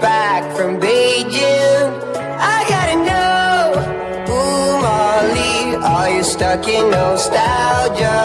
back from Beijing. I gotta know, Molly, are you stuck in nostalgia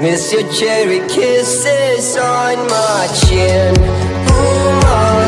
Miss your cherry kisses on my chin. Ooh, my